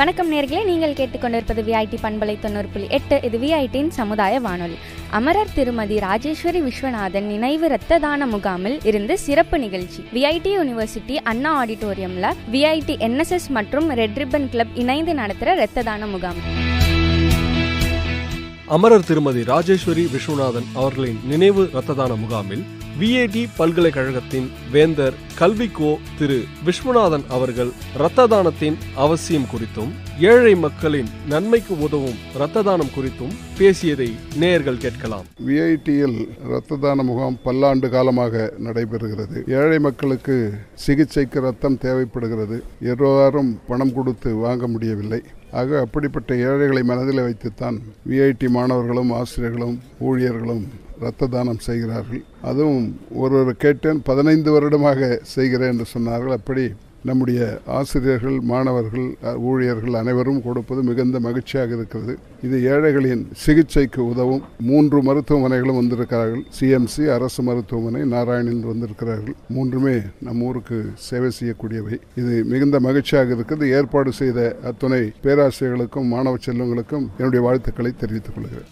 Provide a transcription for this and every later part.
வணக்கம் நேர்களே நீங்கள் கேட்டுக்கொண்டிருப்பது விஐடி பண்பலை தொண்ணூறு புள்ளி எட்டு. இது விஐடியின் சமுதாய வானொலி. அமரர் திருமதி ராஜேஸ்வரி விஸ்வநாதன் நினைவு இரத்த தான முகாமில் இருந்து சிறப்பு நிகழ்ச்சி. விஐடி யூனிவர்சிட்டி அண்ணா ஆடிட்டோரியம்ல விஐடி என்எஸ்எஸ் மற்றும் ரெட் ரிப்பன் கிளப் இணைந்து நடத்துகிற இரத்த தான முகாம். அமரர் திருமதி ராஜேஸ்வரி விஸ்வநாதன் அவர்களின் நினைவு இரத்த தான முகாமில் விஏடி பல்கலைக்கழகத்தின் வேந்தர் கல்விக்கோ திரு. விஸ்வநாதன் அவர்கள் இரத்த தானத்தின் அவசியம் குறித்தும் ஏழை மக்களின் நன்மைக்கு உதவும் இரத்த தானம் குறித்தும் பேசியதை நேயர்கள் கேட்கலாம். விஐடியில் இரத்த தான முகாம் பல்லாண்டு காலமாக நடைபெறுகிறது. ஏழை மக்களுக்கு சிகிச்சைக்கு ரத்தம் தேவைப்படுகிறது. எல்லோரும் பணம் கொடுத்து வாங்க முடியவில்லை. ஆக அப்படிப்பட்ட ஏழைகளை மனதில் வைத்துத்தான் விஐடி மாணவர்களும் ஆசிரியர்களும் ஊழியர்களும் இரத்த தானம் செய்கிறார்கள். அதுவும் ஒருவர் கேட்டேன் பதினைந்து வருடமாக செய்கிறேன் என்று சொன்னார்கள். அப்படி நம்முடைய ஆசிரியர்கள் மாணவர்கள் ஊழியர்கள் அனைவரும் கொடுப்பது மிகுந்த மகிழ்ச்சியாக இருக்கிறது. இது ஏழைகளின் சிகிச்சைக்கு உதவும். மூன்று மருத்துவமனைகளும் வந்திருக்கிறார்கள். சிஎம்சி அரசு மருத்துவமனை நாராயணில் வந்திருக்கிறார்கள். மூன்றுமே நம் ஊருக்கு சேவை செய்யக்கூடியவை. இது மிகுந்த மகிழ்ச்சியாக இருக்கிறது. ஏற்பாடு செய்த அத்துணை பேராசிரியர்களுக்கும் மாணவ செல்வங்களுக்கும் என்னுடைய வாழ்த்துக்களை தெரிவித்துக் கொள்கிறேன்.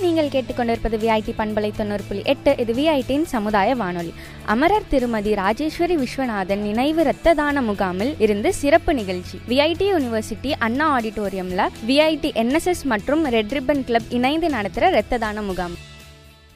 நீங்கள் கேட்டுக்கொண்டிருப்பது விஐடி பண்பலை தொண்ணூறு புள்ளி எட்டு. இது விஐடியின் சமுதாய வானொலி. அமரர் திருமதி ராஜேஸ்வரி விஸ்வநாதன் நினைவு இரத்த தான முகாமில் இருந்து சிறப்பு நிகழ்ச்சி. விஐடி யூனிவர்சிட்டி அண்ணா ஆடிட்டோரியம்ல விஐடி என்எஸ்எஸ் மற்றும் ரெட் ரிப்பன் கிளப் இணைந்து நடத்துகிற இரத்த தான முகாம்.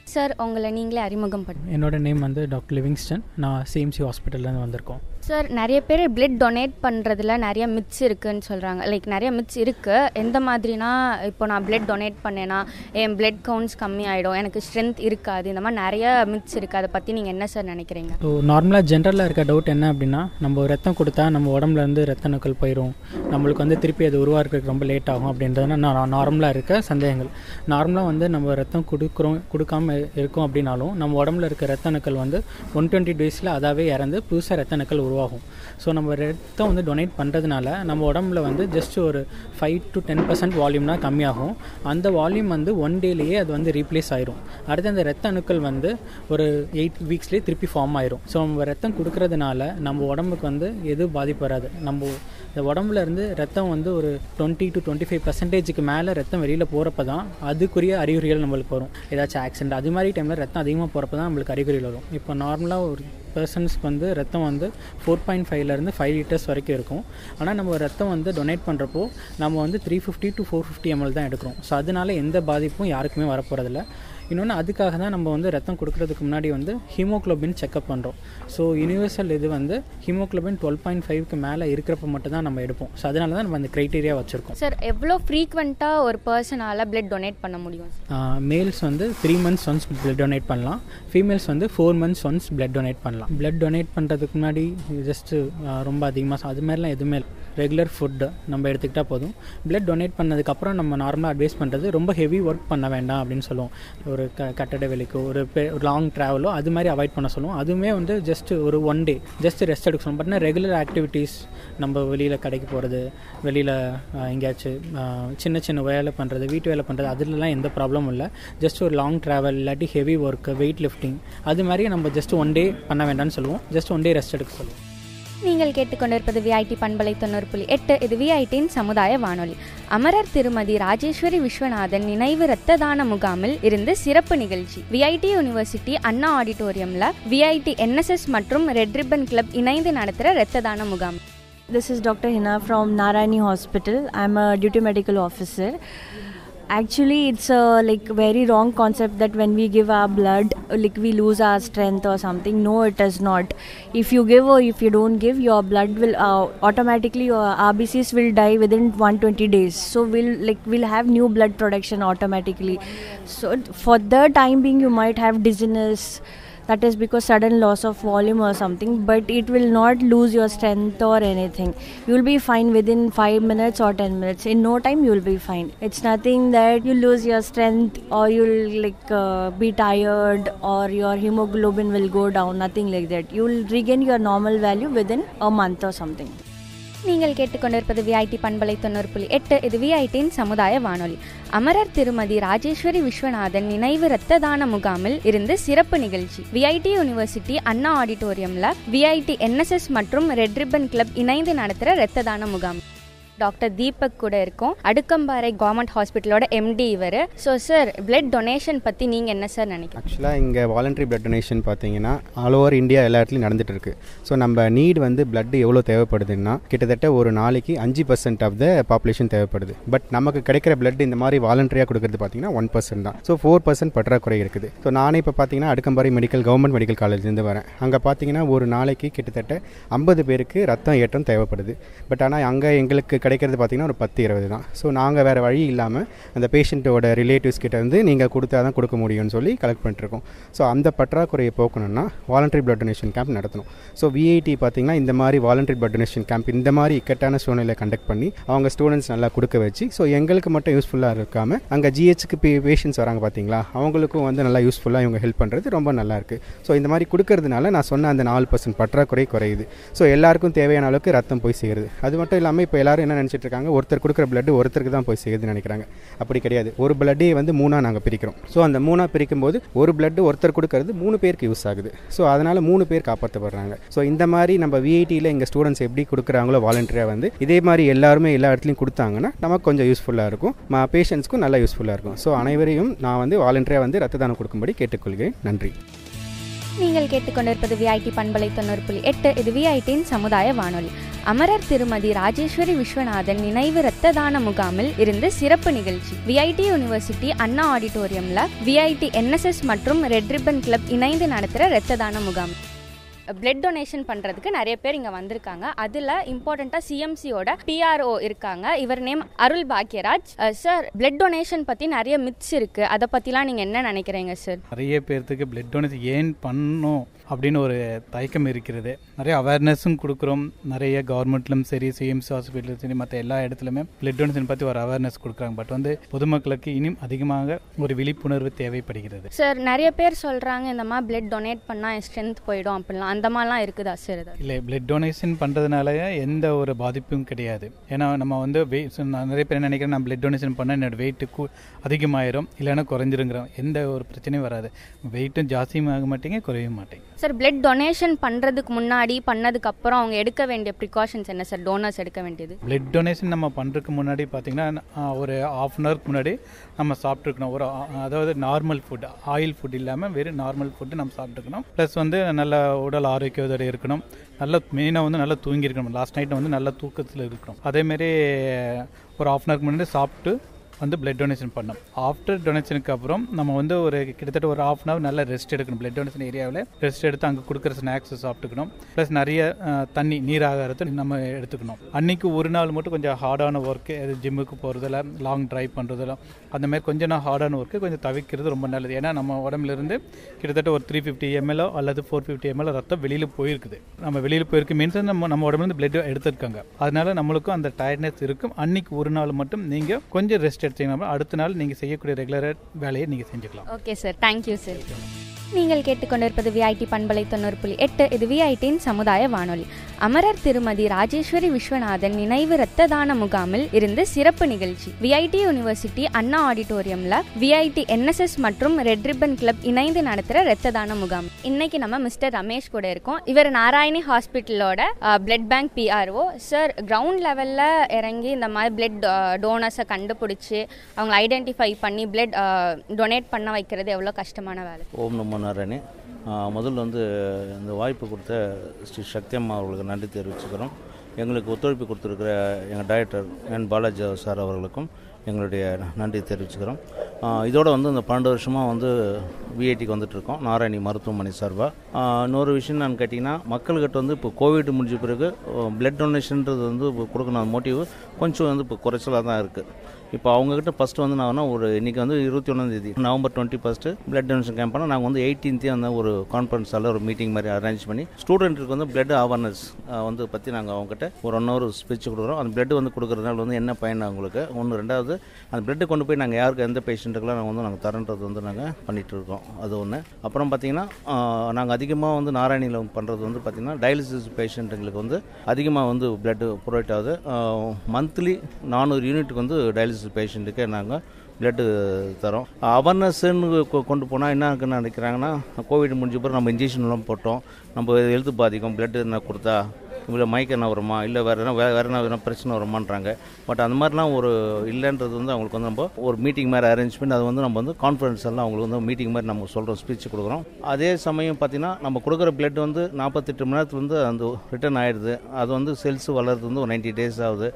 சார் உங்களை நீங்களே அறிமுகம் பண்ணு என்னோட நேம் வந்து டாக்டர் லிவிங்ஸ்டன் நான் சிஎம்சி ஹாஸ்பிட்டல்லேருந்து வந்திருக்கோம். சார் நிறைய பேர் பிளட் டொனேட் பண்ணுறதுல நிறைய மித்ஸ் இருக்குதுன்னு சொல்கிறாங்க லைக் நிறைய மித்ஸ் இருக்குது எந்த மாதிரினா இப்போ நான் பிளட் டொனேட் பண்ணேன்னா என் பிளட் கவுண்ட்ஸ் கம்மி ஆகிடும் எனக்கு ஸ்ட்ரென்த் இருக்காது. இந்த மாதிரி நிறைய மித்ஸ் இருக்குது அதை பற்றி நீங்கள் என்ன சார் நினைக்கிறீங்க? ஸோ நார்மலாக ஜென்ரலாக இருக்க டவுட் என்ன அப்படின்னா நம்ம ரத்தம் கொடுத்தா நம்ம உடம்புல இருந்து ரத்த அணுக்கள் போயிடும் நம்மளுக்கு வந்து திருப்பி அது உருவாக்குறதுக்கு ரொம்ப லேட் ஆகும் அப்படின்றதுனா நான் நார்மலாக இருக்க சந்தேகங்கள். நார்மலாக வந்து நம்ம ரத்தம் கொடுக்குறோம் கொடுக்காம இருக்கோம் அப்படின்னாலும் நம்ம உடம்புல இருக்க ரத்த அணுக்கள் வந்து ஒன் டுவெண்ட்டி டேஸில் அதாவே இறந்து புதுசாக ரத்த அணுக்கள் உருவாகும். ஸோ நம்ம ரத்தம் வந்து டொனேட் பண்ணுறதுனால நம்ம உடம்புல வந்து ஜஸ்ட் ஒரு ஃபைவ் டு டென் பர்சன்ட் வால்யூம்னா கம்மியாகும். அந்த வால்யூம் வந்து ஒன் டேலேயே அது வந்து ரீப்ளேஸ் ஆயிரும். அடுத்து அந்த ரத்த அணுக்கள் வந்து ஒரு எயிட் வீக்ஸ்லேயே திருப்பி ஃபார்ம் ஆயிரும். ஸோ நம்ம ரத்தம் கொடுக்கறதுனால நம்ம உடம்புக்கு வந்து எதுவும் பாதிப்பு வராது. நம்ம இந்த உடம்புல இருந்து ரத்தம் வந்து ஒரு டுவெண்ட்டி டு டுவெண்ட்டி ஃபைவ் பர்சன்டேஜுக்கு மேலே ரத்தம் வெளியில் போகிறப்ப தான் அதுக்குரிய அறிகுறிகள் நம்மளுக்கு வரும். ஏதாச்சும் ஆக்சிடென்ட் அது மாதிரி டைமில் ரத்தம் அதிகமாக போகிறப்ப தான் நம்மளுக்கு அறிகுறிகள் வரும். இப்போ நார்மலாக ஒரு பர்சன்ஸ்க்கு வந்து ரத்தம் வந்து ஃபோர் பாயிண்ட் ஃபைவ்லேருந்து ஃபைவ் லிட்டர்ஸ் வரைக்கும் இருக்கும். ஆனால் நம்ம ரத்தம் வந்து டொனேட் பண்ணுறப்போ நம்ம வந்து three fifty to four fifty ML தான் எடுக்கிறோம். ஸோ அதனால எந்த பாதிப்பும் யாருக்குமே வரப்போகிறதில்ல இன்னொன்று அதுக்காக தான் நம்ம வந்து ரத்தம் கொடுக்கறதுக்கு முன்னாடி வந்து ஹீமோக்ளோபின் செக்அப் பண்ணுறோம் ஸோ யூனிவர்சல் இது வந்து ஹீமோக்ளோபின் டுவெல் பாயிண்ட் ஃபைவ்க்கு மேலே இருக்கிறப்ப மட்டும் தான் நம்ம எடுப்போம். ஸோ அதனால தான் நம்ம அந்த க்ரைட்டீரியா வச்சுருக்கோம். சார் எவ்வளோ ஃப்ரீக்வெண்ட்டாக ஒரு பர்சனால் பிளட் டொனேட் பண்ண முடியும் மேல்ஸ் வந்து three months once blood donate பண்ணலாம். ஃபீமேல்ஸ் வந்து four months once blood donate பண்ணலாம். பிளட் டொனேட் பண்ணுறதுக்கு முன்னாடி ஜஸ்ட்டு ரொம்ப அதிகமாக அது மாதிரிலாம் எதுவுமே ரெகுலர் ஃபுட்டு நம்ம எடுத்துக்கிட்டால் போதும். பிளட் டொனேட் பண்ணதுக்கப்புறம் நம்ம நார்மலாக அட்வைஸ் பண்ணுறது ரொம்ப ஹெவி ஒர்க் பண்ண வேண்டாம் அப்படின்னு சொல்லுவோம். ஒரு க கட்டட வேலைக்கோ ஒரு பெ ஒரு லாங் ட்ராவலோ அது மாதிரி அவாய்ட் பண்ண சொல்லுவோம். அதுவுமே வந்து ஜஸ்ட் ஒரு ஒன் டே ஜஸ்ட் ரெஸ்ட் எடுக்க சொல்லுவோம். பட் ரெகுலர் ஆக்டிவிட்டீஸ் நம்ம வெளியில் கடைக்கு போகிறது வெளியில் எங்கேயாச்சும் சின்ன சின்ன வேலை பண்ணுறது வீட்டு வேலை பண்ணுறது அதுலலாம் எந்த ப்ராப்ளமும் இல்லை. ஜஸ்ட் ஒரு லாங் ட்ராவல் இல்லாட்டி ஹெவி ஒர்க்கு வெயிட் லிஃப்டிங் அது மாதிரி நம்ம ஜஸ்ட் ஒன் டே பண்ண வேண்டாம்னு சொல்லுவோம். ஜஸ்ட் ஒன் டே ரெஸ்ட் எடுக்க சொல்லுவோம். நீங்கள் கேட்டுக்கொண்டிருப்பது விஐடி பண்பலை தொண்ணூறு புள்ளி எட்டு. இது விஐடியின் சமுதாய வானொலி. அமரர் திருமதி ராஜேஸ்வரி விஸ்வநாதன் நினைவு இரத்த தான முகாமில் இருந்து சிறப்பு நிகழ்ச்சி. விஐடி யூனிவர்சிட்டி அண்ணா ஆடிட்டோரியம்ல விஐடி என்எஸ்எஸ் மற்றும் ரெட் ரிப்பன் கிளப் இணைந்து நடத்துகிற இரத்த தான முகாம். This is doctor Hina from Narayani hospital I am a duty medical officer Actually, it's a like very wrong concept that when we give our blood, like we lose our strength or something. No, it is not. If you give or if you don't give, your blood will uh, automatically your RBCs will die within 120 days. So we'll like we'll have new blood production automatically. So for the time being, you might have dizziness that is because sudden loss of volume or something but it will not lose your strength or anything. You will be fine within 5 minutes or 10 minutes. In no time you will be fine. It's nothing that you lose your strength or you'll like uh, be tired or your hemoglobin will go down nothing like that. You will regain your normal value within a month or something நீங்கள் கேட்டுக்கொண்டிருப்பது VIT பண்பலை தொண்ணூறு புள்ளி எட்டு. இது விஐடியின் சமுதாய வானொலி. அமரர் திருமதி ராஜேஸ்வரி விஸ்வநாதன் நினைவு இரத்த தான முகாமில் இருந்து சிறப்பு நிகழ்ச்சி. விஐடி யூனிவர்சிட்டி அண்ணா ஆடிட்டோரியம்ல விஐடி என்எஸ்எஸ் மற்றும் ரெட் ரிப்பன் கிளப் இணைந்து நடத்துகிற இரத்த தான முகாம். டாக்டர் தீபக் கூட இருக்கோம். அடுக்கம்பாறை கவர்மெண்ட் ஹாஸ்பிட்டலோட எம்டி இவர். ஸோ சார் பிளட் டொனேஷன் பற்றி நீங்கள் என்ன சார் நினைக்கிறீங்க? ஆக்சுவலாக இங்கே வாலண்டரி பிளட் டொனேஷன் பார்த்தீங்கன்னா ஆல் ஓவர் இந்தியா எல்லா இடத்துலையும் நடந்துட்டு இருக்கு. ஸோ நம்ம நீட் வந்து பிளட் எவ்வளோ தேவைப்படுதுன்னா கிட்டத்தட்ட ஒரு நாளைக்கு அஞ்சு பர்சன்ட் ஆஃப் த பாப்புலேஷன் தேவைப்படுது. பட் நமக்கு கிடைக்கிற பிளட் இந்த மாதிரி வாலண்டரியாக கொடுக்கறது பார்த்தீங்கன்னா ஒன் பர்சன்ட் தான். ஸோ ஃபோர் பர்சன்ட் பற்றாக்குறை இருக்குது. ஸோ நானே இப்போ பார்த்தீங்கன்னா அடுக்கம்பாறை மெடிக்கல் கவர்மெண்ட் மெடிக்கல் காலேஜ்லேருந்து வரேன். அங்கே பார்த்தீங்கன்னா ஒரு நாளைக்கு கிட்டத்தட்ட ஐம்பது பேருக்கு ரத்தம் ஏற்றம் தேவைப்படுது. பட் ஆனால் அங்கே எங்களுக்கு கிடைக்கிறது பார்த்தீங்கன்னா ஒரு பத்து இருபது தான். ஸோ நாங்கள் வேறு வழி இல்லாமல் அந்த பேஷண்ட்டோட ரிலேட்டிவ்ஸ் கிட்ட வந்து நீங்கள் கொடுத்தா தான் கொடுக்க முடியும்னு சொல்லி கலெக்ட் பண்ணிட்டுருக்கோம். ஸோ அந்த பற்றாக்குறையை போக்கணும்னா வாலண்டரி பிளட் டொனேஷன் கேம்ப் நடத்தணும். ஸோ விஐடி பார்த்திங்கன்னா இந்த மாதிரி வாலண்டரி பிளட் டொனேஷன் கேம்ப் இந்த மாதிரி இக்கட்டான சூழ்நிலை கண்டக்ட் பண்ணி அவங்க ஸ்டூடெண்ட்ஸ் நல்லா கொடுக்க வச்சு ஸோ எங்களுக்கு மட்டும் யூஸ்ஃபுல்லாக இருக்காமல் அங்கே ஜிஹெச்சுக்கு பே பேஷண்ட்ஸ் வராங்க பார்த்தீங்களா? அவங்களுக்கும் வந்து நல்லா யூஸ்ஃபுல்லாக இவங்க ஹெல்ப் பண்ணுறது ரொம்ப நல்லாயிருக்கு ஸோ இந்த மாதிரி கொடுக்கறதுனால நான் சொன்ன அந்த நாலு பர்சன்ட் பற்றாக்குறை குறையுது. ஸோ எல்லாருக்கும் தேவையான அளவுக்கு ரத்தம் போய் சேருது. அது மட்டும் இல்லாமல் இப்போ எல்லாரும் என்ன நினச்சிட்டு இருக்காங்க? ஒருத்தர் கொடுக்குற பிளட்டு ஒருத்தருக்கு தான் போய் சேருதுன்னு நினைக்கிறாங்க. அப்படி கிடையாது. ஒரு பிளட்டே வந்து மூணாக நாங்கள் பிரிக்கிறோம். ஸோ அந்த மூணாக பிரிக்கும் போது ஒரு பிளட்டு ஒருத்தர் கொடுக்கறது மூணு பேருக்கு யூஸ் ஆகுது. ஸோ அதனால் மூணு பேர் காப்பாற்றப்படுறாங்க ஸோ இந்த மாதிரி நம்ம விஐடியில் எங்கள் ஸ்டூடெண்ட்ஸ் எப்படி கொடுக்குறாங்களோ வாலண்டியராக வந்து இதே மாதிரி எல்லாருமே எல்லா இடத்துலையும் கொடுத்தாங்கன்னா நமக்கு கொஞ்சம் யூஸ்ஃபுல்லாக இருக்கும். பேஷண்ட்ஸ்க்கும் நல்லா யூஸ்ஃபுல்லாக இருக்கும். ஸோ அனைவரையும் நான் வந்து வாலண்டியராக வந்து ரத்த தானம் கொடுக்கும்படி கேட்டுக்கொள்கிறேன். நன்றி. நீங்கள் கேட்டுக்கொண்டிருப்பது விஐடி பண்பலை தொண்ணூறு புள்ளி எட்டு. இது விஐடியின் சமுதாய வானொலி. அமரர் திருமதி ராஜேஸ்வரி விஸ்வநாதன் நினைவு இரத்த தான முகாமில் இருந்து சிறப்பு நிகழ்ச்சி. விஐடி யூனிவர்சிட்டி அண்ணா ஆடிட்டோரியம்ல விஐடி என்எஸ்எஸ் மற்றும் ரெட் ரிப்பன் கிளப் இணைந்து நடத்துகிற இரத்த தான முகாம். பிளட் டொனேஷன் பண்ணுறதுக்கு நிறைய பேர் இங்கே வந்திருக்காங்க. அதில் இம்பார்ட்டண்ட்டாக சிஎம்சியோட பிஆர்ஓ இருக்காங்க. இவர் name Arul Bhagyaraj. Sir blood donation பற்றி நிறைய மித்ஸ் இருக்குது அதை பற்றிலாம் நீங்கள் என்ன நினைக்கிறீங்க சார் நிறைய பேர்த்துக்கு பிளட் டொனேஷன் ஏன் பண்ணணும்? அப்படின்னு ஒரு தயக்கம் இருக்கிறது. நிறைய அவேர்னஸும் கொடுக்குறோம். நிறைய கவர்மெண்ட்லும் சரி சிஎம்சி ஹாஸ்பிட்டலும் சரி மற்ற எல்லா இடத்துலையுமே பிளட் டொனேஷன் பற்றி ஒரு அவேர்னஸ் கொடுக்குறாங்க. பட் வந்து பொதுமக்களுக்கு இன்னும் அதிகமாக ஒரு விழிப்புணர்வு தேவைப்படுகிறது. சார் நிறைய பேர் சொல்கிறாங்க இந்த மாதிரி பிளட் டொனேட் பண்ணால் என் ஸ்ட்ரென்த் போயிடும் அப்படிலாம் அந்த மாதிரிலாம் இருக்குதா சார் இல்லை பிளட் டொனேஷன் பண்ணுறதுனால எந்த ஒரு பாதிப்பும் கிடையாது. ஏன்னா நம்ம வந்து நிறைய பேர் நினைக்கிறேன் நான் பிளட் டொனேஷன் பண்ணால் என்னோட வெயிட்டு அதிகமாயிரும் இல்லைன்னா குறைஞ்சிருங்கிறோம் எந்த ஒரு பிரச்சனையும் வராது. வெயிட்டும் ஜாஸ்தியும் ஆக மாட்டேங்க குறையவும் மாட்டேங்க. சார் பிளட் டொனேஷன் பண்ணுறதுக்கு முன்னாடி பண்ணதுக்கு அப்புறம் அவங்க எடுக்க வேண்டிய ப்ரிகாஷன்ஸ் என்ன சார்? டோனர்ஸ் எடுக்க வேண்டியது? பிளட் டொனேஷன் நம்ம பண்ணுறதுக்கு முன்னாடி பார்த்திங்கன்னா ஒரு ஆஃப் அன் ஹவருக்கு முன்னாடி நம்ம சாப்பிட்ருக்கணும் ஒரு அதாவது நார்மல் ஃபுட் ஆயில் ஃபுட் இல்லாமல் வெறும் நார்மல் ஃபுட்டு நம்ம சாப்பிட்ருக்கணும் ப்ளஸ் வந்து நல்ல உடல் ஆரோக்கியத்தோடு இருக்கணும். நல்ல மெயினாக வந்து நல்லா தூங்கியிருக்கணும். லாஸ்ட் நைட் வந்து நல்ல தூக்கத்தில் இருக்கணும். அதேமாரி ஒரு ஆஃப் அன் ஹவருக்கு முன்னாடி சாப்பிட்டு வந்து பிளட் டொனேஷன் பண்ணோம். ஆஃப்டர் டொனேஷனுக்கு அப்புறம் நம்ம வந்து ஒரு கிட்டத்தட்ட ஒரு ஆஃப் அன் அவர் நல்லா ரெஸ்ட் எடுக்கணும். பிளட் டொனேஷன் ஏரியாவில் ரெஸ்ட் எடுத்து அங்கே கொடுக்குற ஸ்நாக்ஸ் சாப்பிட்டுக்கணும். ப்ளஸ் நிறைய தண்ணி நீர் ஆகாரத்தை நம்ம எடுத்துக்கணும். அன்னைக்கு ஒரு நாள் மட்டும் கொஞ்சம் ஹார்டான ஒர்க்கு அது ஜிம்முக்கு போகிறதுல லாங் ட்ரைவ் பண்ணுறதுல அந்த மாதிரி கொஞ்சம் நான் ஹார்டான ஒர்க்கு கொஞ்சம் தவிர்க்கிறது ரொம்ப நல்லது. ஏன்னா நம்ம உடம்புலேருந்து கிட்டத்தட்ட ஒரு த்ரீ ஃபிஃப்டி எம்எல்ஓ அல்லது ஃபோர் ஃபிஃப்டி எம்எல் ரத்தம் வெளியில் போயிருக்குது. நம்ம வெளியில் போயிருக்கு மீன்ஸ் நம்ம நம்ம உடம்புலேருந்து பிளட் எடுத்திருக்காங்க. அதனால நம்மளுக்கும் அந்த டயர்ட்னஸ் இருக்கும். அன்னைக்கு ஒரு நாள் மட்டும் நீங்கள் கொஞ்சம் ரெஸ்ட் எடுத்தீங்கன்னா அடுத்த நாள் நீங்கள் செய்யக்கூடிய ரெகுலர் வேலையை நீங்கள் செஞ்சுக்கலாம். ஓகே சார் தேங்க்யூ சார் நீங்கள் கேட்டுக்கொண்டிருப்பது விஐடி பண்பலை தொண்ணூறு புள்ளி எட்டு. இது விஐடியின் சமுதாய வானொலி. அமரர் திருமதி ராஜேஸ்வரி விஸ்வநாதன் நினைவு இரத்த தான முகாமில் இருந்து சிறப்பு நிகழ்ச்சி. விஐடி யூனிவர்சிட்டி அண்ணா ஆடிட்டோரியம்ல விஐடி என்எஸ்எஸ் மற்றும் ரெட் ரிப்பன் கிளப் இணைந்து நடத்துகிற இரத்த தான முகாம். இன்னைக்கு நம்ம மிஸ்டர் ரமேஷ் கூட இருக்கோம். இவர் Narayani ஹாஸ்பிட்டலோட blood bank PRO sir ground லெவலில் இறங்கி இந்த மாதிரி பிளட் டோனர்ஸை கண்டுபிடிச்சி அவங்க ஐடென்டிஃபை பண்ணி பிளட் டொனேட் பண்ண வைக்கிறது எவ்வளோ கஷ்டமான வேலை. ஓம் நம்ம நாராயணி. முதல்ல வந்து இந்த வாய்ப்பு கொடுத்த ஸ்ரீ சக்தி அம்மா அவர்களுக்கு நன்றி தெரிவிச்சுக்கிறோம். எங்களுக்கு ஒத்துழைப்பு கொடுத்துருக்கிற எங்கள் டைரக்டர் என் பாலாஜி சார் அவர்களுக்கும் எங்களுடைய நன்றி தெரிவிச்சுக்கிறோம். இதோடு வந்து இந்த பன்னெண்டு வருஷமாக வந்து விஐடிக்கு வந்துட்டுருக்கோம் நாராயணி மருத்துவமனை சார்பாக இன்னொரு விஷயம் நான் கேட்டிங்கன்னா மக்கள்கிட்ட வந்து இப்போ கோவிட் முடிஞ்ச பிறகு பிளட் டொனேஷன்ன்றது வந்து இப்போ கொடுக்கணும். மோட்டிவ் கொஞ்சம் வந்து இப்போ குறைச்சலாக தான் இருக்குது இப்போ அவங்கக்கிட்ட ஃபஸ்ட்டு வந்து நான் ஒரு இன்றைக்கி வந்து இருபத்தி ஒன்றாந்தேதி November twenty first blood donation camp பண்ணால் நாங்கள் வந்து எயிட்டீன்த்தே வந்து ஒரு கான்ஃபரன்ஸ் ஒரு மீட்டிங் மாதிரி அரேஞ்ச் பண்ணி ஸ்டூடெண்ட்டுக்கு வந்து பிளட் அவேர்னஸ் வந்து பற்றி நாங்கள் அவங்ககிட்ட ஒரு ஒன் ஹவர் ஸ்பீச் கொடுக்குறோம். அந்த பிளட் வந்து கொடுக்குறதுனால வந்து என்ன பயன் அவங்களுக்கு? ஒன்று ரெண்டாவது அந்த பிளட்டை கொண்டு போய் நாங்கள் யாருக்கு எந்த பேஷண்ட்டுக்கெல்லாம் நாங்கள் வந்து நாங்கள் தரன்றது வந்து நாங்கள் பண்ணிகிட்டு இருக்கோம். அது ஒன்று அப்புறம் பார்த்தீங்கன்னா நாங்கள் அதிகமாக வந்து நாராயணியில் பண்ணுறது வந்து பார்த்திங்கன்னா டயாலிசிஸ் பேஷண்ட்டுங்களுக்கு வந்து அதிகமாக வந்து பிளட் ப்ரொவைட் ஆகுது. மந்த்லி நானூறு யூனிட்டுக்கு வந்து டயாலிசிஸ் பேஷண்ட்டுக்கு நாங்கள் பிளட்டு தரோம். அவேர்னஸ்ன்னு கொண்டு போனால் என்ன நினைக்கிறாங்கன்னா கோவிட் முடிஞ்ச பிறகு நம்ம இன்ஜெக்ஷன்லாம் போட்டோம். நம்ம எழுத்து பாதிக்கும். பிளட்டு என்ன கொடுத்தா இவ்வளோ மயக்கம் என்ன வருமா? இல்லை வேறு என்ன வேறு வேறு என்ன பிரச்சனை வருமான்றாங்க. பட் அந்த மாதிரிலாம் ஒரு இல்லைன்றது வந்து அவங்களுக்கு வந்து நம்ம ஒரு மீட்டிங் மாதிரி அரேஞ்ச் பண்ணி அது வந்து நம்ம வந்து கான்ஃபரன்ஸ் எல்லாம் அவங்களுக்கு வந்து மீட்டிங் மாதிரி நம்ம சொல்கிறோம் ஸ்பீச் கொடுக்குறோம். அதே சமயம் பார்த்தீங்கன்னா நம்ம கொடுக்குற பிளட் வந்து நாற்பத்தெட்டு மணி நேரத்தில் வந்து அந்த ரிட்டர்ன் ஆயிடுது. அது வந்து செல்ஸ் வளர்றது வந்து ஒரு நைன்ட்டி டேஸ் ஆகுது.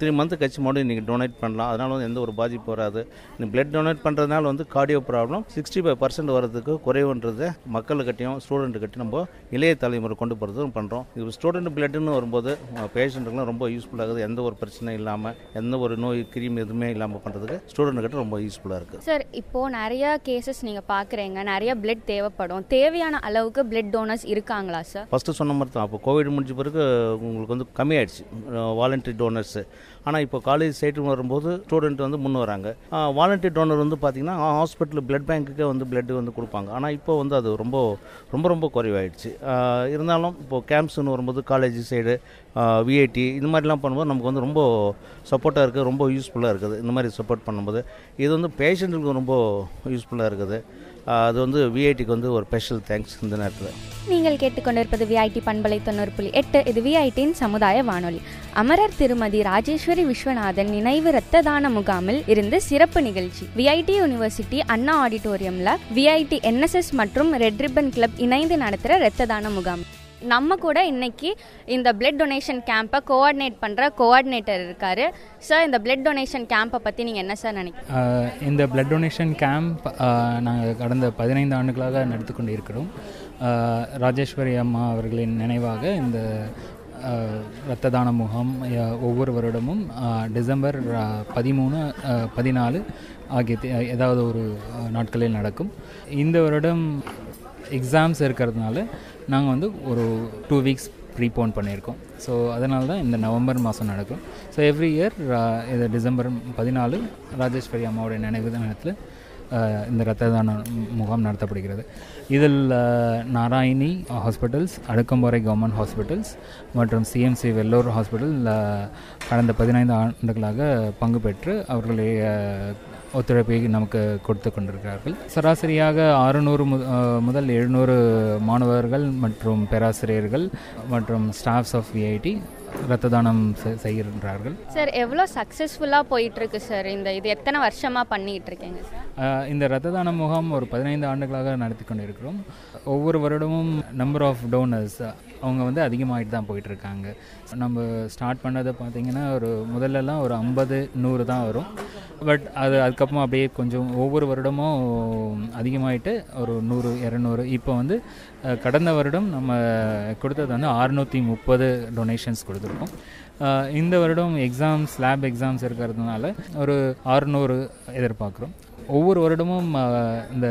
த்ரீ மந்த் கழிச்சு மறுபடியும் நீங்கள் டொனேட் பண்ணலாம். அதனால் வந்து எந்த ஒரு பாதிப்பு வராது. நீங்கள் பிளட் டொனேட் பண்ணுறதுனால வந்து cardio problem sixty five percent வரதுக்கு குறைவுன்றது மக்களுக்கிட்டையும் ஸ்டூடெண்ட்டுக்கிட்டையும் நம்ம இளைய தலைமுறை கொண்டு போகிறதும் பண்ணுறோம் இது ஸ்டூடெண்ட் பிளட்டுன்னு வரும்போது பேஷண்ட்டுக்குலாம் ரொம்ப யூஸ்ஃபுல்லாகுது எந்த ஒரு பிரச்சனையும் இல்லாமல் எந்த ஒரு நோய் கிருமி எதுவுமே இல்லாமல் பண்ணுறதுக்கு ஸ்டூடெண்ட்டுக்கிட்ட ரொம்ப யூஸ்ஃபுல்லாக இருக்குது சார் இப்போ நிறைய கேசஸ் நீங்க பாக்குறீங்க நிறைய பிளட் தேவைப்படும். தேவையான அளவுக்கு பிளட் டோனர்ஸ் இருக்காங்களா சார் ஃபஸ்ட்டு சொன்ன மாதிரி தான். அப்போ கோவிட் முடிஞ்ச பிறகு உங்களுக்கு வந்து கம்மியாயிடுச்சு. வாலண்டரி டோனர்ஸு ஆனால் இப்போ காலேஜ் சைட்டு வரும்போது ஸ்டூடெண்ட் வந்து முன் வராங்க. வாலண்டரி டோனர் வந்து பார்த்திங்கன்னா ஹாஸ்பிட்டல் பிளட் பேங்க்குக்கே வந்து பிளட் வந்து கொடுப்பாங்க. ஆனால் இப்போ வந்து அது ரொம்ப ரொம்ப ரொம்ப குறைவாயிடுச்சு. இருந்தாலும் இப்போது கேம்ப்ஸ்னு வரும்போது காலேஜ் சைடு விஐடி இது மாதிரிலாம் பண்ணும்போது நமக்கு வந்து ரொம்ப சப்போர்ட்டாக இருக்குது ரொம்ப யூஸ்ஃபுல்லாக இருக்குது. இந்த மாதிரி சப்போர்ட் பண்ணும்போது இது வந்து பேஷண்ட்டுக்கு ரொம்ப யூஸ்ஃபுல்லாக இருக்குது. அது வந்து விஐடிக்கு வந்து ஒரு ஸ்பெஷல் தேங்க்ஸ் இந்த நேரத்தில். நீங்கள் கேட்டுக்கொண்டிருப்பது விஐடி பண்பலை தொண்ணூறு புள்ளி எட்டு. இது விஐடியின் சமுதாய வானொலி. அமரர் திருமதி ராஜேஸ்வரி விஸ்வநாதன் நினைவு இரத்த தான முகாமில் இருந்து சிறப்பு நிகழ்ச்சி. விஐடி யூனிவர்சிட்டி அண்ணா ஆடிட்டோரியம்ல விஐடி என்எஸ்எஸ் மற்றும் ரெட் ரிப்பன் கிளப் இணைந்து நடத்துகிற இரத்த தான முகாம். நம்ம கூட இன்னைக்கு இந்த பிளட் டொனேஷன் கேம்பை கோஆர்டினேட் பண்ணுற கோஆர்டினேட்டர் இருக்காரு. சார் இந்த பிளட் டொனேஷன் கேம்பை பற்றி நீங்கள் என்ன சார் நினைக்கிறீங்க? இந்த பிளட் டொனேஷன் கேம்ப் நாங்கள் கடந்த பதினைந்து ஆண்டுகளாக நடத்தி கொண்டு இருக்கிறோம் ராஜேஸ்வரி அம்மா அவர்களின் நினைவாக இந்த இரத்த தான முகாம் ஒவ்வொரு வருடமும் டிசம்பர் பதிமூணு பதினாலு ஆகிய ஏதாவது ஒரு நாட்களில் நடக்கும். இந்த வருடம் எக்ஸாம்ஸ் இருக்கிறதுனால நாங்கள் வந்து ஒரு டூ வீக்ஸ் ப்ரீபோன் பண்ணியிருக்கோம். ஸோ அதனால தான் இந்த நவம்பர் மாதம் நடக்கும். ஸோ எவ்ரி இயர் இது டிசம்பர் பதினாலு ராஜேஸ்வரி அம்மாவுடைய நினைவு தினத்தில் இந்த இரத்த தான முகாம் நடத்தப்படுகிறது. இதில் Narayani hospitals Adukkamparai government hospitals மற்றும் சிஎம்சி வெள்ளூர் ஹாஸ்பிட்டல் கடந்த பதினைந்து ஆண்டுகளாக பங்கு பெற்று அவர்களுடைய ஒத்துழைப்பை நமக்கு கொடுத்து கொண்டிருக்கிறார்கள். சராசரியாக அறுநூறு முதல் எழுநூறு மாணவர்கள் மற்றும் பேராசிரியர்கள் மற்றும் ஸ்டாஃப்ஸ் ஆஃப் விஐடி இரத்த தானம் செய்கின்றார்கள். சார் எவ்வளோ சக்ஸஸ்ஃபுல்லாக போயிட்டு இருக்கு சார் இந்த இது? எத்தனை வருஷமாக பண்ணிட்டு இருக்கீங்க சார் இந்த இரத்த தான முகாம் ஒரு பதினைந்து ஆண்டுகளாக நடத்தி கொண்டிருக்கிறோம். ஒவ்வொரு வருடமும் நம்பர் ஆஃப் டோனர்ஸ் அவங்க வந்து அதிகமாகிட்டு தான் போயிட்டுருக்காங்க. நம்ம ஸ்டார்ட் பண்ணதை பார்த்திங்கன்னா ஒரு முதல்லலாம் ஒரு ஐம்பது நூறு தான் வரும். பட் அது அதுக்கப்புறமா அப்படியே கொஞ்சம் ஒவ்வொரு வருடமும் அதிகமாகிட்டு ஒரு நூறு இரநூறு. இப்போ வந்து கடந்த வருடம் நம்ம கொடுத்தது வந்து அறுநூற்றி முப்பது டொனேஷன்ஸ் கொடுத்துருக்கோம். இந்த வருடம் எக்ஸாம்ஸ் லேப் எக்ஸாம்ஸ் இருக்கிறதுனால ஒரு அறுநூறு எதிர்பார்க்குறோம். ஒவ்வொரு வருடமும் இந்த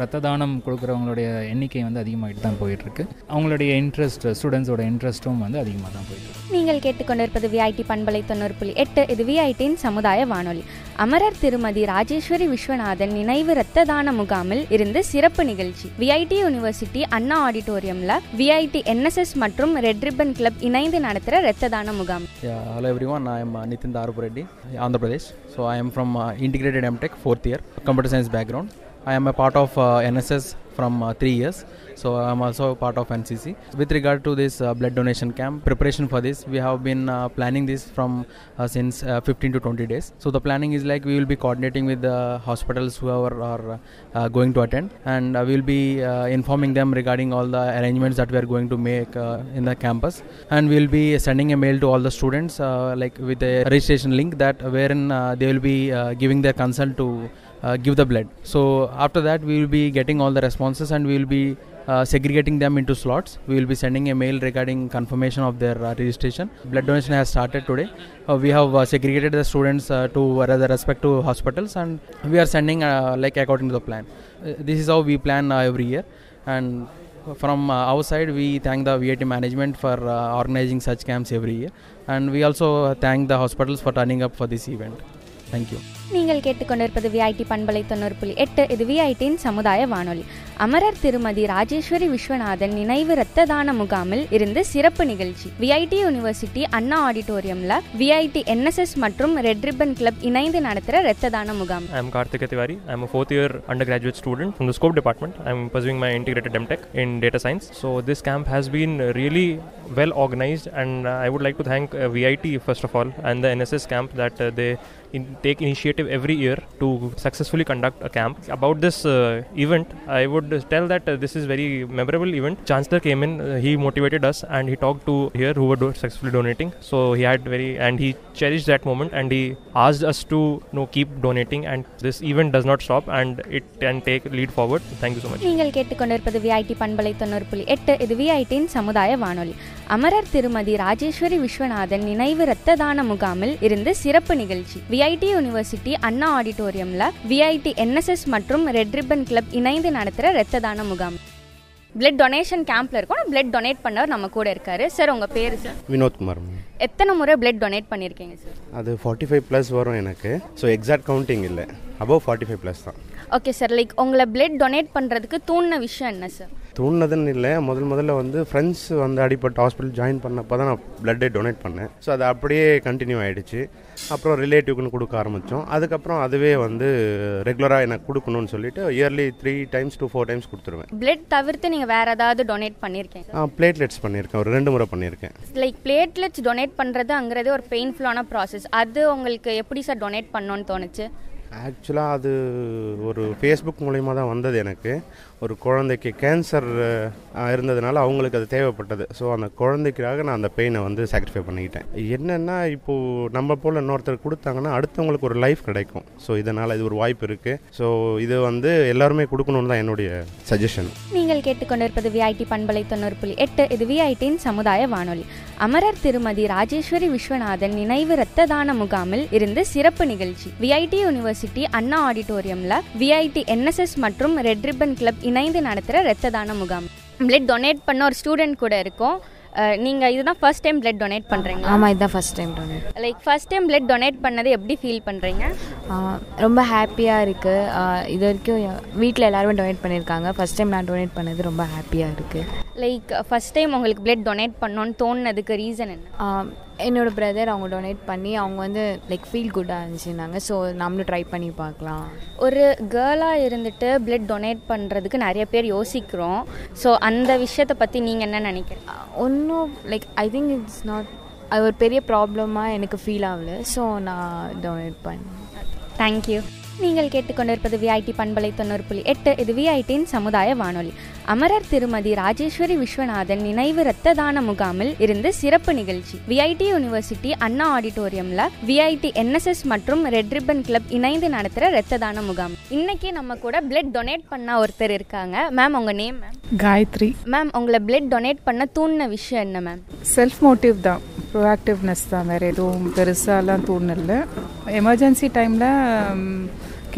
ரத்த தானம் கொடுக்குறவங்களுடைய எண்ணிக்கை வந்து அதிகமாகிட்டு தான் போயிட்டுருக்கு. அவங்களுடைய இன்ட்ரெஸ்ட் ஸ்டூடெண்ட்ஸோட இன்ட்ரெஸ்ட்டும் வந்து அதிகமாக தான் போயிட்டு நீங்கள் கேட்டுக்கொண்டிருப்பது விஐடி பண்பலை தொண்ணூறு புள்ளி எட்டு. இது விஐடியின் சமுதாய வானொலி. அமரர் திருமதி ராஜேஸ்வரி விஸ்வநாதன் நினைவு இரத்த தான முகாமில் இருந்து சிறப்பு நிகழ்ச்சி விஐடி யூனிவர்சிட்டி அண்ணா ஆடிட்டோரியம்ல விஐடி என்எஸ்எஸ் மற்றும் ரெட் ரிப்பன் கிளப் இணைந்து நடத்துகிற இரத்த தான முகாம் hello everyone I am Nithin Tharoop Reddy Andhra Pradesh so I am from integrated MTech fourth year computer science background I am a part of NSS from three years So I am also part of NCC. With regard to this uh, blood donation camp, preparation for this, we have been uh, planning this from uh, since uh, 15 to 20 days. So the planning is like we will be coordinating with the hospitals who are, are uh, going to attend, and uh, we will be informing them regarding all the arrangements that we are going to make in the campus, and we will be sending a mail to all the students like with a registration link that wherein they will be giving their consent to give the blood. So after that, we will be getting all the responses, and we will be uh, segregating them into slots. We will be sending a mail regarding confirmation of their uh, registration. Blood donation has started today. Uh, we have uh, segregated the students uh, to uh, the respective hospitals, and we are sending like according to the plan. This is how we plan every year, and from our side, we thank the VIT management for organizing such camps every year, and we also thank the hospitals for turning up for this event. Thank you. நீங்கள் கேட்டுக்கொண்டிருப்பது VIT பண்பலை தொண்ணூறு புள்ளி எட்டு இது விஐடியின் சமுதாய வானொலி அமரர் திருமதி ராஜேஸ்வரி விஸ்வநாதன் நினைவு இரத்த தான முகாமில் இருந்து சிறப்பு நிகழ்ச்சி விஐடி யூனிவர்சிட்டி அண்ணா ஆடிட்டோரியம்ல விஐடி என்எஸ்எஸ் மற்றும் ரெட் ரிப்பன் கிளப் இணைந்து நடத்துகிற இரத்த தான முகாம் I'm Karthika Tiwari. I'm a fourth year undergraduate student from the Scope department. I'm pursuing my integrated MTech in data science. So, this camp has been really well organized, and uh, I would like to thank uh, VIT first of all and the NSS camp that uh, they in, take initiative every year to successfully conduct a camp. About this uh, event, I would tell that uh, this is very memorable event. Chancellor came in, uh, he motivated us, and he talked to here who were do- successfully donating. So he had very and he cherished that moment, and he asked us to you know keep donating, and this event does not stop, and it can take lead forward. Thank you so much. நீங்கள் கேட்டுக்கொண்டிருப்பது VIT பண்பலை தொண்ணூறு புள்ளி எட்டு இது விஐடியின் சமுதாய வானொலி அமரர் திருமதி ராஜேஸ்வரி விஸ்வநாதன் நினைவு இரத்த தான முகாமில் இருந்து சிறப்பு நிகழ்ச்சி விஐடி யூனிவர்சிட்டி அண்ணா ஆடிட்டோரியம்ல விஐடி என்எஸ்எஸ் மற்றும் ரெட் ரிப்பன் கிளப் இணைந்து நடத்துகிற இரத்த தான முகாம். பிளட் டொனேஷன் கேம்ப்ல இருக்கோம். பிளட் டொனேட் பண்ணவர் நம்ம கூட இருக்காரு. சார் உங்க பேரு சார் வினோத்குமார் எத்தனை முறை பிளட் டொனேட் பண்ணியிருக்கீங்க சார் அது ஃபார்ட்டி ஃபைவ் ப்ளஸ் வரும் எனக்கு. ஸோ எக்ஸாக்ட் கவுண்டிங் இல்லை. அபவ் ஃபார்ட்டி ஃபைவ் ப்ளஸ் தான். ஓகே சார் லைக் உங்களை பிளட் டொனேட் பண்ணுறதுக்கு தூண்டின விஷயம் என்ன சார் தூண்டினதுன்னு இல்லை. முதல் முதல்ல வந்து ஃப்ரெண்ட்ஸ் வந்து அடிப்பட்டு ஹாஸ்பிட்டல் ஜாயின் பண்ணப்போ தான் நான் பிளட்டே டொனேட் பண்ணேன். ஸோ அது அப்படியே கண்டினியூ ஆகிடுச்சு அப்புறம் ரிலேட்டிவ்க்குன்னு கொடுக்க ஆரம்பித்தோம் அதுக்கப்புறம் அதுவே வந்து ரெகுலராக எனக்கு கொடுக்கணும்னு சொல்லிட்டு yearly three times two four times கொடுத்துருவேன். பிளட் தவிர்த்து நீங்கள் வேற ஏதாவது டொனேட் பண்ணியிருக்கீங்க பிளேட்லெட்ஸ் பண்ணியிருக்கேன். ஒரு ரெண்டு முறை பண்ணியிருக்கேன். லைக் பிளேட்லெட்ஸ் டொனேட் பண்ணுறதுங்கிறது ஒரு பெயின்ஃபுல்லான ப்ராசஸ் அது உங்களுக்கு எப்படி சார் டொனேட் பண்ணணும்னு தோணுச்சு? ஆக்சுவலாக அது ஒரு ஃபேஸ்புக் மூலிமா தான் வந்தது எனக்கு. ஒரு குழந்தைக்கு கேன்சர் இருந்ததுனால அவங்களுக்கு அது தேவைப்பட்டது. ஸோ அந்த குழந்தைக்காக நான் அந்த பெயினை வந்து சாக்ரிஃபை பண்ணிக்கிட்டேன். என்னென்னா இப்போது நம்ம போல் இன்னொருத்தர் கொடுத்தாங்கன்னா அடுத்தவங்களுக்கு ஒரு லைஃப் கிடைக்கும். ஸோ இதனால் இது ஒரு வாய்ப்பு இருக்குது ஸோ இது வந்து எல்லாருமே கொடுக்கணுன்னு தான் என்னுடைய சஜஷன் நீங்கள் கேட்டுக்கொண்டிருப்பது விஐடி பண்பலை தொண்ணூறு புள்ளி எட்டு. இது விஐடியின் சமுதாய வானொலி. அமரர் திருமதி ராஜேஸ்வரி விஸ்வநாதன் நினைவு இரத்த தான முகாமில் இருந்து சிறப்பு நிகழ்ச்சி. விஐடி யூனிவர்சிட்டி அண்ணா ஆடிட்டோரியம்ல விஐடி என்எஸ்எஸ் மற்றும் ரெட் ரிப்பன் கிளப் இணைந்து நடத்துகிற இரத்த தான முகாம். பிளட் டொனேட் பண்ண ஒரு ஸ்டூடெண்ட் கூட இருக்கோம். அஹ், நீங்க இதுதான் ஃபர்ஸ்ட் டைம் பிளட் டொனேட் பண்றீங்க ஆமாம் இதுதான் first time donate like first time blood donate பண்ணது எப்படி ஃபீல் பண்றீங்க? ரொம்ப ஹாப்பியாக இருக்குது இது வரைக்கும் வீட்டில் எல்லாருமே டொனேட் பண்ணியிருக்காங்க. ஃபஸ்ட் டைம் நான் டொனேட் பண்ணது ரொம்ப ஹாப்பியாக இருக்குது லைக் ஃபர்ஸ்ட் டைம் உங்களுக்கு பிளட் டொனேட் பண்ணணும்னு தோணுனதுக்கு ரீசன் என்ன? என்னோட பிரதர் அவங்க டொனேட் பண்ணி அவங்க வந்து லைக் ஃபீல் குட்டாக இருந்துச்சுனாங்க ஸோ நம்மளும் ட்ரை பண்ணி பார்க்கலாம். ஒரு கேர்ளாக இருந்துட்டு பிளட் டொனேட் பண்ணுறதுக்கு நிறைய பேர் யோசிக்கிறோம். ஸோ அந்த விஷயத்தை பற்றி நீங்கள் என்ன நினைக்கிறீங்க? ஒன்றும் like I think it's not அது ஒரு பெரிய ப்ராப்ளமாக எனக்கு ஃபீல் ஆகல. ஸோ நான் டொனேட் பண்ணேன் தேங்க்யூ நீங்கள் கேட்டுக்கொண்டிருப்பது விஐடி பண்பலை தொண்ணூறு புள்ளி எட்டு. இது விஐடியின் சமுதாய வானொலி. அமரர் திருமதி ராஜேஸ்வரி விஸ்வநாதன் நினைவு இரத்த தான முகாமில் இருந்து சிறப்பு நிகழ்ச்சி. விஐடி யூனிவர்சிட்டி அண்ணா ஆடிட்டோரியம்ல விஐடி என்எஸ்எஸ் மற்றும் ரெட் ரிப்பன் கிளப் இணைந்து நடத்துகிற இரத்த தான முகாம். இன்னைக்கு நம்ம கூட பிளட் டொனேட் பண்ண ஒருத்தர் இருக்காங்க. மேம் உங்க நேம் மேம் காயத்ரி. மேம் உங்களை பிளட் டொனேட் பண்ண தூண்டின விஷயம் என்ன மேம் செல்ஃப் மோட்டிவ் தான். ப்ரோஆக்டிவ்னஸ் தான். வேறு எதுவும் பெருசாலாம் தோணல எமர்ஜென்சி டைமில்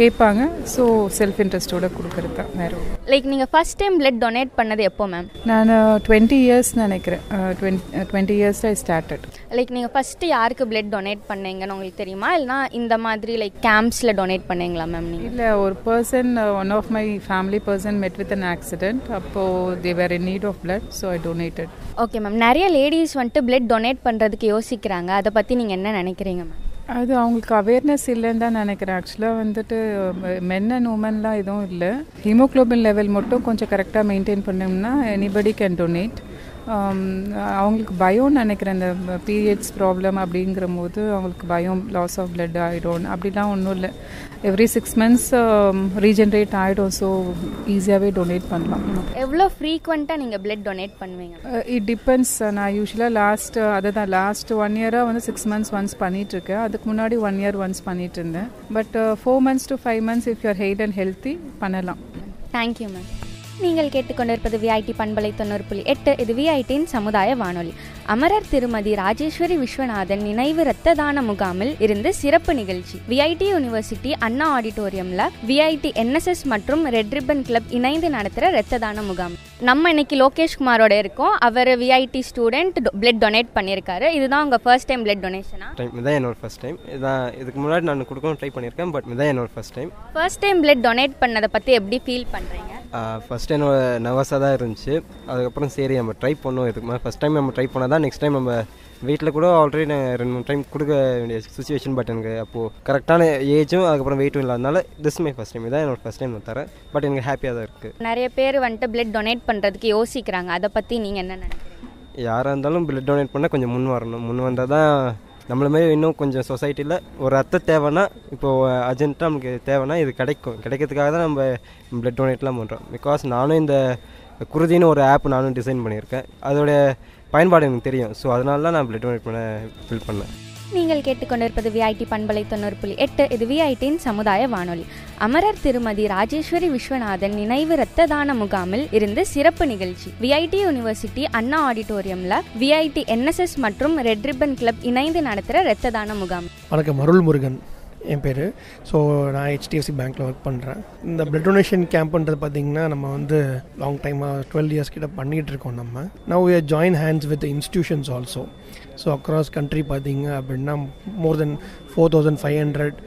கேட்பாங்க. ஸோ செல்ஃப் இன்ட்ரெஸ்டோட கொடுக்கறது தான் வேறு லைக் நீங்கள் ஃபர்ஸ்ட் டைம் பிளட் டொனேட் பண்ணது எப்போ மேம் நான் டுவெண்ட்டி இயர்ஸ் நினைக்கிறேன். Twenty twenty years I started like நீங்கள் ஃபஸ்ட்டு யாருக்கு பிளட் டொனேட் பண்ணீங்கன்னு உங்களுக்கு தெரியுமா? இல்லைனா இந்த மாதிரி லைக் கேம்ப்ஸில் டொனேட் பண்ணீங்களா மேம் நீங்கள் இல்லை ஒரு person one of my family person met with an accident அப்போது they were in need of blood so I donated okay ma'am நிறைய லேடிஸ் வந்துட்டு பிளட் டொனேட் பண்ணுறதுக்கு யோசிக்கிறாங்க. அதை பற்றி நீங்கள் என்ன நினைக்கிறீங்க மேம் அது அவங்களுக்கு அவேர்னஸ் இல்லைன்னு தான் நினைக்கிறேன். ஆக்சுவலாக வந்துட்டு மென் அண்ட் உமன்லாம் எதுவும் இல்லை. ஹீமோக்ளோபின் லெவல் மட்டும் கொஞ்சம் கரெக்டாக மெயின்டைன் பண்ணோம்னா எனிபடி கேன் டொனேட் அவங்களுக்கு பயம் நினைக்கிறேன் இந்த பீரியட்ஸ் ப்ராப்ளம் அப்படிங்கிற போது அவங்களுக்கு பயம் லாஸ் ஆஃப் பிளட் ஆகிடும் அப்படிலாம் ஒன்றும் இல்லை. எவ்ரி சிக்ஸ் மந்த்ஸ் ரீஜென்ரேட் ஆகிடும் ஸோ ஈஸியாகவே டொனேட் பண்ணலாம். எவ்வளோ ஃப்ரீக்வெண்ட்டாக நீங்கள் பிளட் டொனேட் பண்ணுவீங்க? இட் டிபெண்ட்ஸ் நான் யூஸ்வலாக லாஸ்ட் அதை தான் லாஸ்ட் ஒன் இயராக வந்து சிக்ஸ் மந்த்ஸ் ஒன்ஸ் பண்ணிகிட்ருக்கேன் அதுக்கு முன்னாடி ஒன் இயர் ஒன்ஸ் பண்ணிட்டு இருந்தேன் but four months to five months if your health and healthy பண்ணலாம். தேங்க்யூ மேம் நீங்கள் கேட்டுக்கொண்டிருப்பது விஐடி பண்பலை தொண்ணூறு புள்ளி எட்டு. இது விஐடியின் சமுதாய வானொலி. அமரர் திருமதி ராஜேஸ்வரி விஸ்வநாதன் நினைவு இரத்த தான முகாமில் இருந்து சிறப்பு நிகழ்ச்சி. விஐடி யூனிவர்சிட்டி அண்ணா ஆடிட்டோரியம்ல விஐடி என்எஸ்எஸ் மற்றும் ரெட் ரிப்பன் கிளப் இணைந்து நடத்துகிற இரத்த தான முகாம். நம்ம இன்னைக்கு லோகேஷ் குமாரோட இருக்கோம். அவர் விஐடி ஸ்டூடெண்ட் பிளட் டொனேட் பண்ணியிருக்காரு இதுதான் உங்கள் ஃபர்ஸ்ட் டைம் பிளட் டொனேஷனா டைம் இதான் என்னோட ஃபர்ஸ்ட் டைம் இதான் இதுக்கு முன்னாடி நான் கொடுக்கவும் ட்ரை பண்ணியிருக்கேன் பட் இதான் என்னோட first time first time blood donate பண்ணதை பற்றி எப்படி ஃபீல் பண்ணுறீங்க ஃபஸ்ட் என்னோட நர்வஸாக தான் இருந்துச்சு. அதுக்கப்புறம் சரி நம்ம ட்ரை பண்ணோம். இதுக்கு மேலே ஃபஸ்ட் டைம் நம்ம ட்ரை பண்ணால் தான் நெக்ஸ்ட் டைம் நம்ம வீட்டில் கூட ஆல்ரெடி நான் ரெண்டு மூணு டைம் கொடுக்க வேண்டிய சுச்சுவேஷன் பட் எனக்கு அப்போது கரெக்டான ஏஜும் அதுக்கப்புறம் வெயிட்டும் இல்லாதனால திஸ் மை ஃபஸ்ட் டைம் இதான் என்னோட ஃபஸ்ட் டைம் நான் தரேன். பட் எனக்கு ஹாப்பியாக தான் இருக்குது நிறைய பேர் வந்துட்டு பிளட் டொனேட் பண்ணுறதுக்கு யோசிக்கிறாங்க. அதை பற்றி நீங்கள் என்ன நினைக்கிறீங்க? யாராக இருந்தாலும் பிளட் டொனேட் பண்ணால் கொஞ்சம் முன் வரணும். முன் வந்தால் தான் நம்மள மாதிரி இன்னும் கொஞ்சம் சொசைட்டியில் ஒரு ரத்தம் தேவைன்னா இப்போது அர்ஜென்ட்டாக நமக்கு தேவைன்னா இது கிடைக்கும். கிடைக்கிறதுக்காக தான் நம்ம பிளட் டொனேட்லாம் பண்ணுறோம் பிகாஸ் நானும் இந்த குருதின்னு ஒரு ஆப் நானும் டிசைன் பண்ணியிருக்கேன். அதோடைய பயன்பாடு எனக்கு தெரியும். ஸோ அதனால தான் நான் பிளட் டொனேட் பண்ண ஃபில் பண்ணேன். நீங்கள் கேட்டுக்கொண்டிருப்பது விஐடி பண்பலை தொண்ணூறு புள்ளி எட்டு. இது விஐடியின் சமுதாய வானொலி. அமரர் திருமதி ராஜேஸ்வரி விஸ்வநாதன் நினைவு இரத்த தான முகாமில் இருந்து சிறப்பு நிகழ்ச்சி. விஐடி யூனிவர்சிட்டி அண்ணா ஆடிட்டோரியம்ல விஐடி என்எஸ்எஸ் மற்றும் ரெட் ரிப்பன் கிளப் இணைந்து நடத்துகிற இரத்த தான முகாம். வணக்கம் அருள் முருகன் என் பேர். ஸோ நான் ஹெச்டிஎஃப்சி பேங்க்கில் ஒர்க் பண்ணுறேன் இந்த பிளட் டொனேஷன் கேம்ப்ன்றது பார்த்திங்கன்னா நம்ம வந்து லாங் டைமாக டுவெல் இயர்ஸ் கிட்ட பண்ணிகிட்டு இருக்கோம் நம்ம. Now we join hands with institutions also so across country பார்த்தீங்க அப்படின்னா more then four thousand five hundred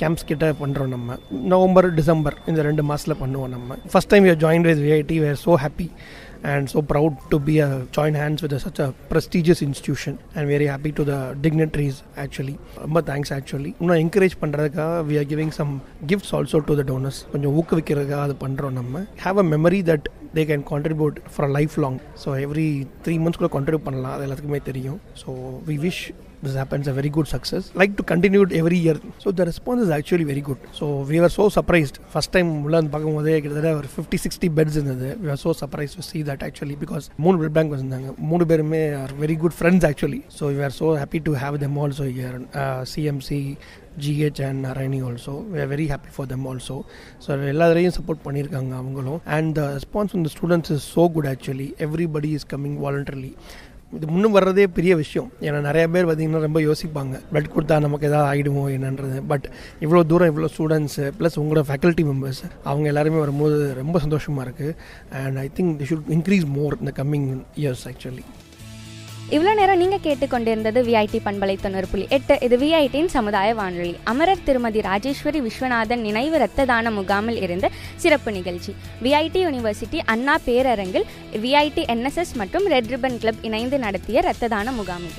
camps கிட்ட பண்ணுறோம் நம்ம. நவம்பர் டிசம்பர் இந்த ரெண்டு மாதத்தில் பண்ணுவோம் நம்ம. First time you join with VIT were so happy and so proud to be a join hands with a, such a prestigious institution. And very happy to the dignitaries actually. ரொம்ப thanks actually இன்னும் encourage பண்ணுறதுக்காக we are giving some gifts also to the donors கொஞ்சம் ஊக்குவிக்கிறதுக்காக அது பண்ணுறோம் நம்ம. Have a memory that they can contribute for life long so every three months கூட contribute பண்ணலாம். அது எல்லாத்துக்குமே தெரியும். So we wish this happens a very good success like to continue it every year so the response is actually very good so we were so surprised first time உள்ள வந்து பார்க்கும்போதே கிட்டத்தட்ட ஒரு ஃபிஃப்டி சிக்ஸ்டி பெட்ஸ் இருந்தது we were so surprised to see that actually because மூணு blood bank வந்திருந்தாங்க மூணு பேருமே are very good friends actually so we are so happy to have them also here uh, CMC GH and Narayani also we are very happy for them also so எல்லாரையும் support பண்ணியிருக்காங்க அவங்களும் and the response from the students is so good actually everybody is coming voluntarily இது முன்னும் வர்றதே பெரிய விஷயம். ஏன்னா நிறைய பேர் பார்த்திங்கன்னா ரொம்ப யோசிப்பாங்க. பிளட் கொடுத்தா நமக்கு எதாவது ஆகிடுமோ என்னன்றது. பட் இவ்வளோ தூரம் இவ்வளோ ஸ்டூடெண்ட்ஸு ப்ளஸ் உங்களோட ஃபேக்கல்ட்டி மெம்பர்ஸ் அவங்க எல்லாருமே வரும்போது ரொம்ப சந்தோஷமாக இருக்குது and I think they should increase more இந்த கம்மிங் இயர்ஸ் ஆக்சுவலி இவ்வளோ நேரம் நீங்கள் கேட்டுக்கொண்டிருந்தது விஐடி பண்பலை தொண்ணூறு புள்ளி எட்டு. இது விஐடியின் சமுதாய வானொலி. அமரர் திருமதி ராஜேஸ்வரி விஸ்வநாதன் நினைவு இரத்த தான முகாமில் இருந்து சிறப்பு நிகழ்ச்சி. விஐடி யூனிவர்சிட்டி அண்ணா பேரரங்கில் விஐடி என்எஸ்எஸ் மற்றும் ரெட் ரிபன் கிளப் இணைந்து நடத்திய இரத்த தான முகாம் இது.